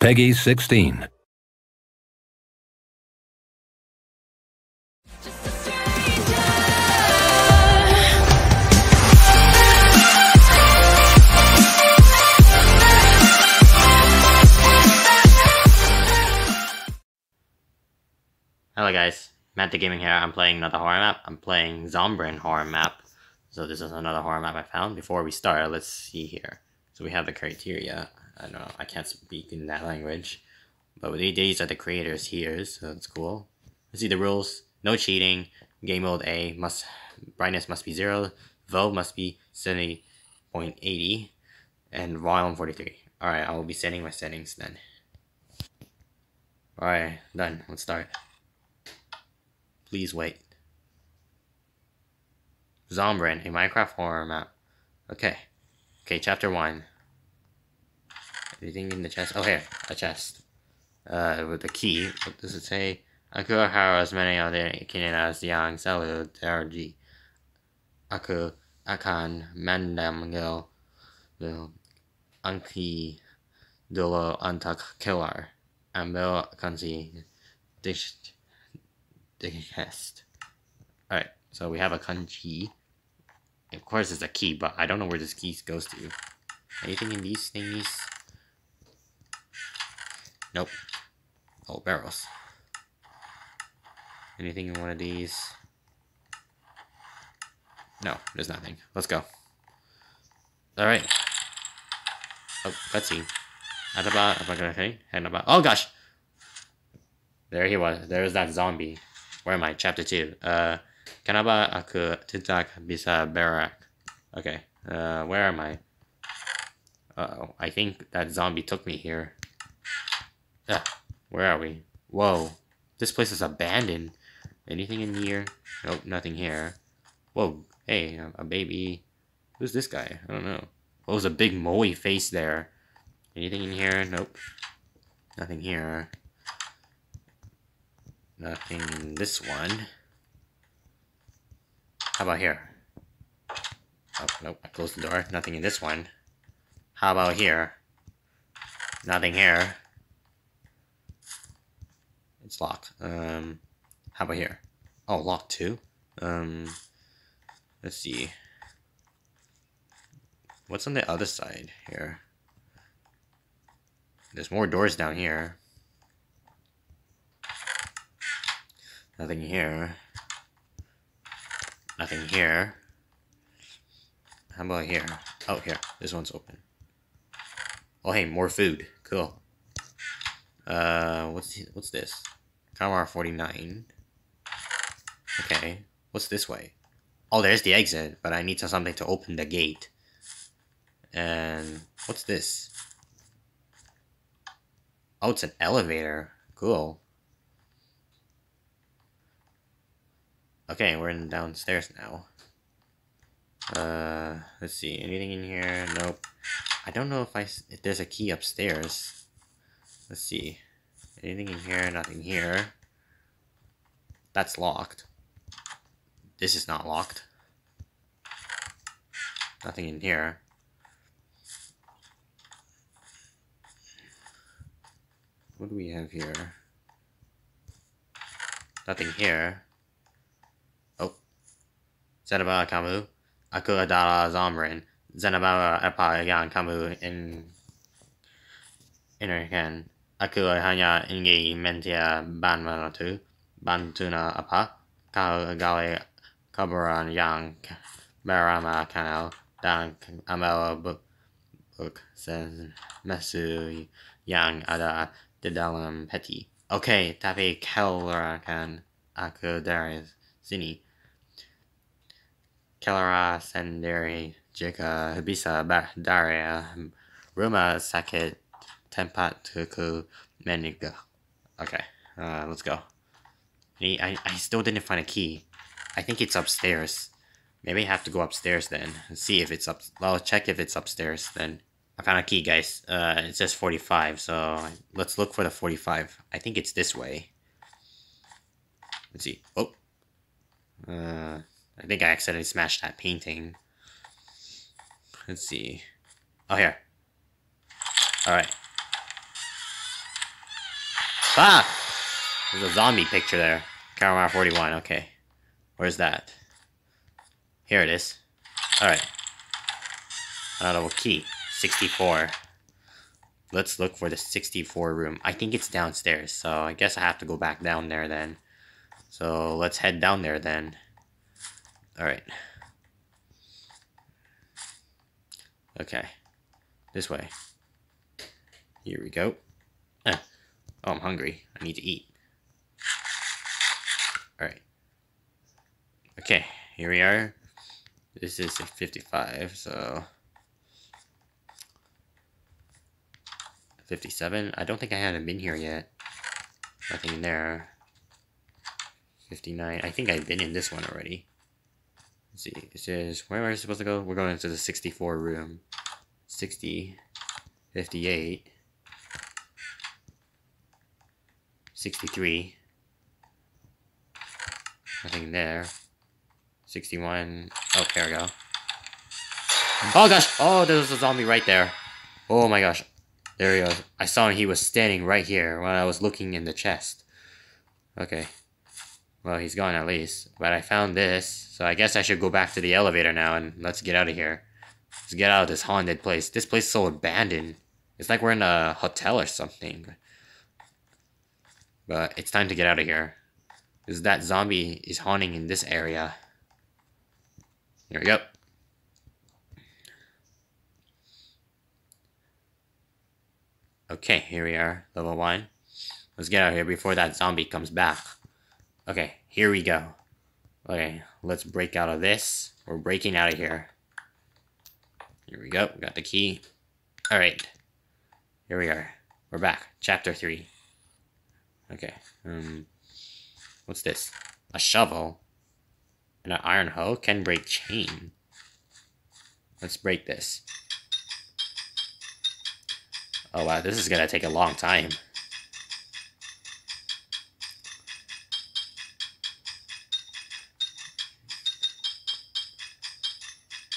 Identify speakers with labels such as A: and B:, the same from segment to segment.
A: Peggy 16.
B: Hello guys, Mattheu Gaming here. I'm playing another horror map. I'm playing Zombrine horror map. So this is another horror map I found. Before we start, let's see here. So we have the criteria. I don't know, I can't speak in that language. But these are the creators here, so that's cool. Let's see the rules. No cheating. Game mode A must brightness must be zero. Vo must be 70.80 and volume 43. Alright, I will be setting my settings then. Alright, done. Let's start. Please wait. Zombrine, a Minecraft horror map. Okay. Okay, chapter 1. Anything in the chest? Oh, here, a chest. Uh, with a key. What does it say? Aku harus meyakinkan yang selalu terjadi. Aku akan mengambil angki dulu untuk keluar. Ambil kunci dish test. Alright, so we have a kanji. Of course it's a key, but I don't know where this key goes to. Anything in these thingies? Nope. Oh, barrels. Anything in one of these? No, there's nothing. Let's go. Alright. Oh, cutscene. Adaba, okay, about. Oh gosh! There he was. There's that zombie. Where am I? Chapter 2. Uh, kenapa aku tidak bisa berak? Okay. Uh, where am I? Uh oh I think that zombie took me here. Where are we? Whoa. This place is abandoned. Anything in here? Nope, nothing here. Whoa. Hey, a baby. Who's this guy? I don't know. Oh, what was a big moey face there? Anything in here? Nope. Nothing here. Nothing in this one. How about here? Oh, nope, I closed the door. Nothing in this one. How about here? Nothing here. It's locked. Um, how about here? Oh, locked too. Um, let's see. What's on the other side here? There's more doors down here. Nothing here. Nothing here. How about here? Oh, here. This one's open. Oh, hey, more food. Cool. Uh, what's what's this? Kamar 49. Okay. What's this way? Oh, there's the exit, but I need something to open the gate. And what's this? Oh, it's an elevator. Cool. Okay, we're in downstairs now. Uh, let's see. Anything in here? Nope. I don't know if I if there's a key upstairs. Let's see. Anything in here? Nothing here. That's locked. This is not locked. Nothing in here. What do we have here? Nothing here. Oh. Zenaba Kamu. Aku adalah Zomrin. Zenaba apa yang kamu in... Innerkan. Aku hanya ingin mentia bantu, bantuna apa, kau gawe kabaran yang berama kanal dan amal book sen mesu yang ada di dalam peti. Oke, okay, tapi keluarkan aku dari sini. Keluar sendiri jika bisa dari rumah sakit tempat tuku meninggal. Okay, uh, let's go. I, I still didn't find a key. I think it's upstairs. Maybe I have to go upstairs then and see if it's up. Well, check if it's upstairs then. I found a key, guys. Uh, it says 45, so let's look for the 45. I think it's this way. Let's see. Oh. Uh, I think I accidentally smashed that painting. Let's see. Oh, here. Alright. Ah! There's a zombie picture there. Camera 41, okay. Where's that? Here it is. Alright. Another key. 64. Let's look for the 64 room. I think it's downstairs, so I guess I have to go back down there then. So let's head down there then. Alright. Okay. This way. Here we go. Uh, oh, I'm hungry. I need to eat. Alright. Okay, here we are. This is 55, so... 57. I don't think I haven't been here yet. Nothing in there. 59. I think I've been in this one already. Let's see. It says, where am I supposed to go? We're going into the 64 room. 60. 58. 63. Nothing there. 61. Oh, there we go. Oh gosh! Oh, there's a zombie right there. Oh my gosh. There he goes. I saw him. He was standing right here when I was looking in the chest. Okay. Well, he's gone at least. But I found this, so I guess I should go back to the elevator now and let's get out of here. Let's get out of this haunted place. This place is so abandoned. It's like we're in a hotel or something. But it's time to get out of here. Because that zombie is haunting in this area. Here we go. Okay, here we are, level 1. Let's get out of here before that zombie comes back. Okay, here we go. Okay, let's break out of this. We're breaking out of here. Here we go, we got the key. Alright, here we are. We're back, chapter 3. Okay, um, what's this? A shovel? And an iron hoe can break chain. Let's break this. Oh wow, this is gonna take a long time.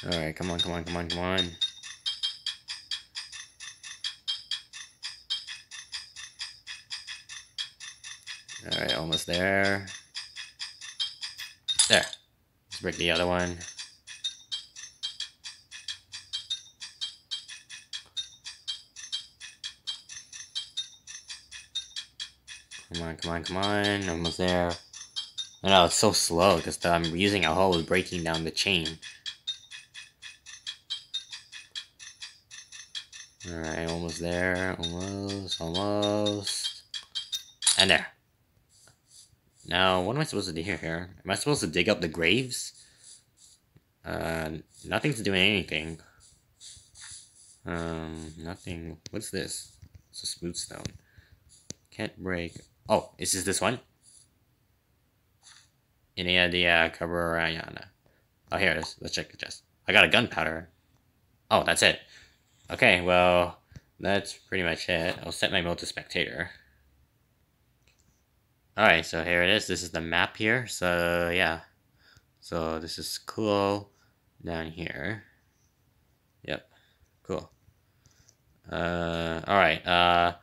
B: Alright, come on, come on, come on, come on. Alright, almost there. There. Let's break the other one. Come on, come on, come on. Almost there. Oh, no, it's so slow because I'm using a hole breaking down the chain. Alright, almost there. Almost, almost. And there. Now, what am I supposed to do here? Am I supposed to dig up the graves? Uh, nothing's doing anything. Um, nothing. What's this? It's a smooth stone. Can't break. Oh, is this this one? Any idea, Kaburayana? Oh, here it is. Let's check the chest. I got a gunpowder. Oh, that's it. Okay, well, that's pretty much it. I'll set my mode to spectator. Alright, so here it is. This is the map here. So, yeah. So, this is cool down here. Yep. Cool. Uh, alright. Uh,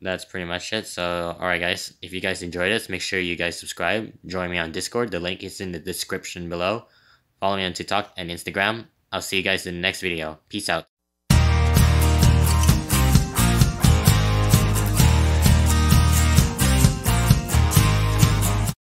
B: that's pretty much it. So, alright guys, if you guys enjoyed this, make sure you guys subscribe. Join me on Discord. The link is in the description below. Follow me on TikTok and Instagram. I'll see you guys in the next video. Peace out.